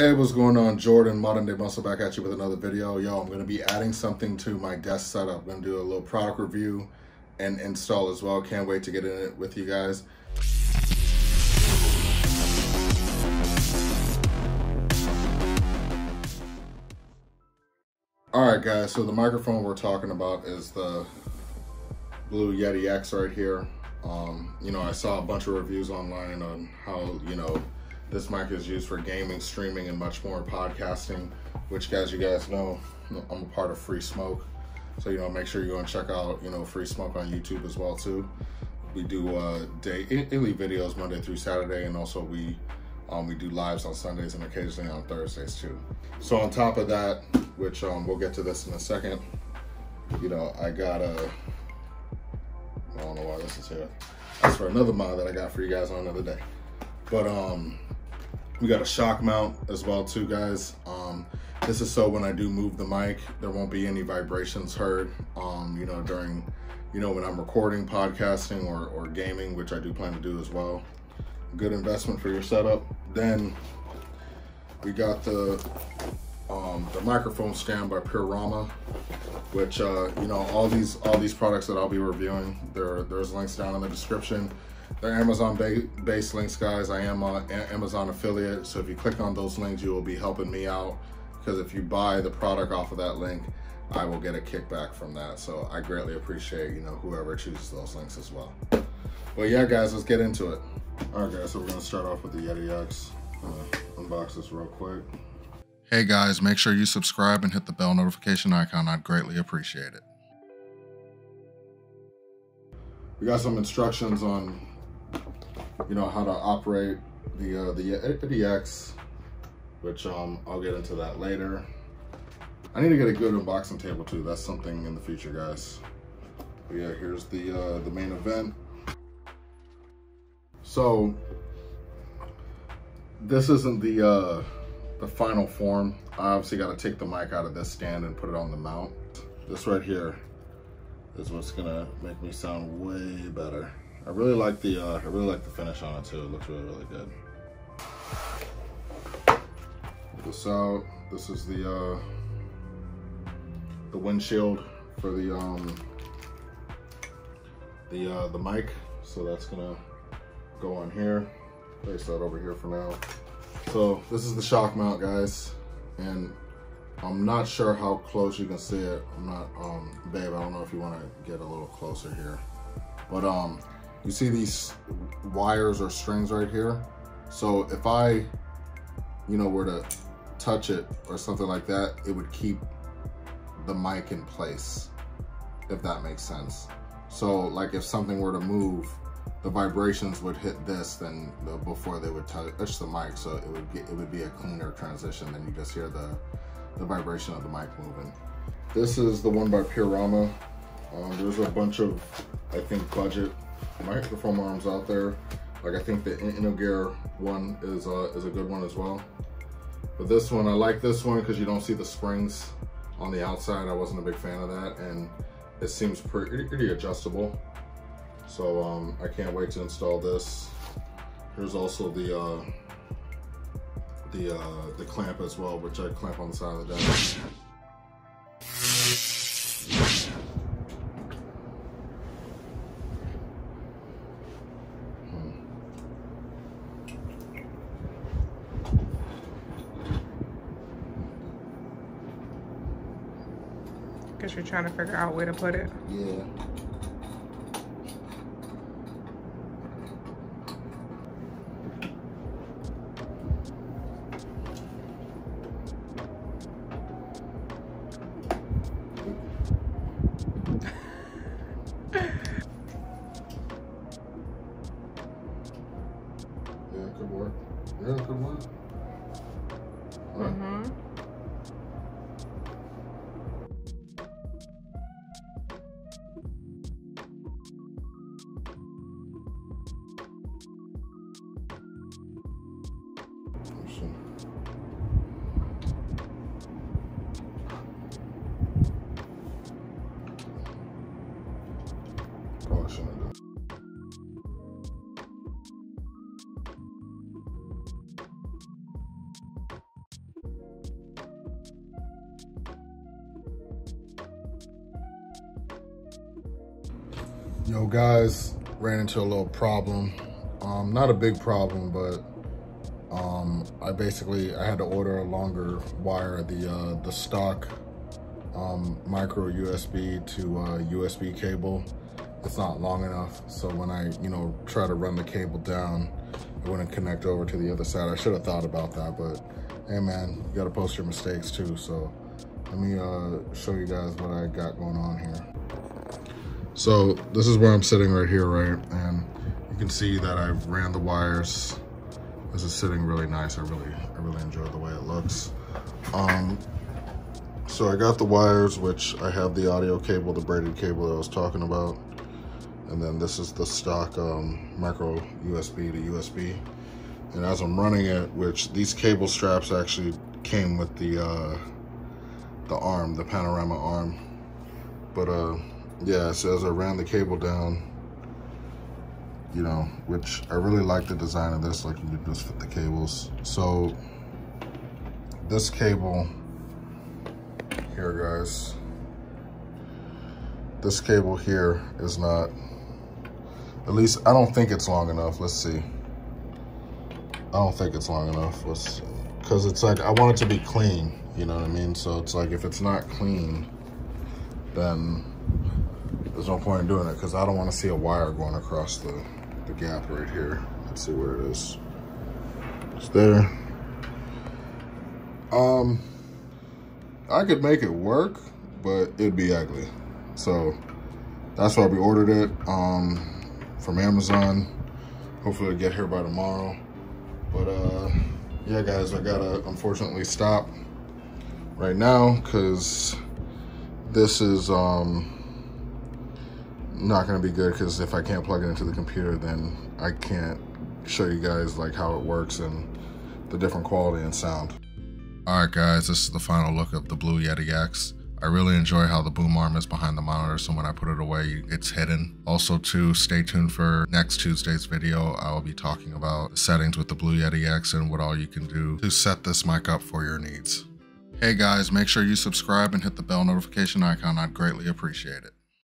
Hey, what's going on? Jordan, Modern Day Muscle back at you with another video. Yo, I'm going to be adding something to my desk setup. I'm going to do a little product review and install as well. Can't wait to get in it with you guys. All right, guys, so the microphone we're talking about is the Blue Yeti X right here. Um, you know, I saw a bunch of reviews online on how, you know, this mic is used for gaming, streaming, and much more podcasting, which guys, you guys know, I'm a part of Free Smoke. So, you know, make sure you go and check out, you know, Free Smoke on YouTube as well, too. We do uh, day daily videos Monday through Saturday, and also we um, we do lives on Sundays and occasionally on Thursdays, too. So on top of that, which um, we'll get to this in a second, you know, I got a, I don't know why this is here. That's for another mod that I got for you guys on another day. But um, we got a shock mount as well too, guys. Um, this is so when I do move the mic, there won't be any vibrations heard, um, you know, during, you know, when I'm recording, podcasting, or, or gaming, which I do plan to do as well. Good investment for your setup. Then we got the um, the microphone stand by Purorama, which uh, you know all these all these products that I'll be reviewing. There there's links down in the description. They're Amazon based links, guys. I am an Amazon affiliate, so if you click on those links, you will be helping me out. Because if you buy the product off of that link, I will get a kickback from that. So I greatly appreciate, you know, whoever chooses those links as well. But yeah, guys, let's get into it. All right, guys, so we're gonna start off with the Yeti X. Uh, unbox this real quick. Hey guys, make sure you subscribe and hit the bell notification icon. I'd greatly appreciate it. We got some instructions on you know, how to operate the uh, the Yeti X, which um, I'll get into that later. I need to get a good unboxing table too. That's something in the future, guys. But yeah, here's the uh, the main event. So this isn't the uh, the final form. I obviously got to take the mic out of this stand and put it on the mount. This right here is what's gonna make me sound way better. I really like the uh, I really like the finish on it too. It looks really really good. this out. This is the uh, the windshield for the um, the uh, the mic. So that's gonna go on here. Place that over here for now. So this is the shock mount, guys, and I'm not sure how close you can see it. I'm not, um, babe. I don't know if you want to get a little closer here, but um, you see these wires or strings right here? So if I, you know, were to touch it or something like that, it would keep the mic in place, if that makes sense. So like if something were to move, the vibrations would hit this then the, before they would touch the mic. So it would get, it would be a cleaner transition than you just hear the, the vibration of the mic moving. This is the one by Purorama. Um, there's a bunch of, I think, budget microphone arms out there. Like I think the InnoGear one is uh, is a good one as well. But this one, I like this one because you don't see the springs on the outside. I wasn't a big fan of that, and it seems pretty, pretty adjustable. So um, I can't wait to install this. Here's also the uh, the uh, the clamp as well, which I clamp on the side of the desk. Guess you're trying to figure out where to put it. Yeah, Yo guys, ran into a little problem. Um, not a big problem, but um, I basically, I had to order a longer wire, the, uh, the stock um, micro USB to uh, USB cable. It's not long enough. So when I, you know, try to run the cable down, it wouldn't connect over to the other side. I should have thought about that, but hey man, you gotta post your mistakes too. So let me uh, show you guys what I got going on here. So this is where I'm sitting right here, right? And you can see that I've ran the wires. This is sitting really nice. I really, I really enjoy the way it looks. Um, so I got the wires, which I have the audio cable, the braided cable that I was talking about. And then this is the stock um, micro USB to USB. And as I'm running it, which these cable straps actually came with the uh, the arm, the panorama arm. But uh, yeah, so as I ran the cable down, you know, which I really like the design of this, like you can just fit the cables. So this cable here, guys, this cable here is not, at least I don't think it's long enough. Let's see. I don't think it's long enough. Let's, see. cause it's like, I want it to be clean, you know what I mean? So it's like, if it's not clean, then there's no point in doing it because I don't want to see a wire going across the, the gap right here. Let's see where it is. It's there. Um, I could make it work, but it'd be ugly. So that's why we ordered it um, from Amazon. Hopefully it'll get here by tomorrow. But uh, yeah, guys, I gotta unfortunately stop right now because this is um, not gonna be good because if I can't plug it into the computer, then I can't show you guys like how it works and the different quality and sound. All right, guys, this is the final look of the Blue Yeti X. I really enjoy how the boom arm is behind the monitor, so when I put it away, it's hidden. Also, too, stay tuned for next Tuesday's video. I will be talking about settings with the Blue Yeti X and what all you can do to set this mic up for your needs. Hey guys, make sure you subscribe and hit the bell notification icon. I'd greatly appreciate it.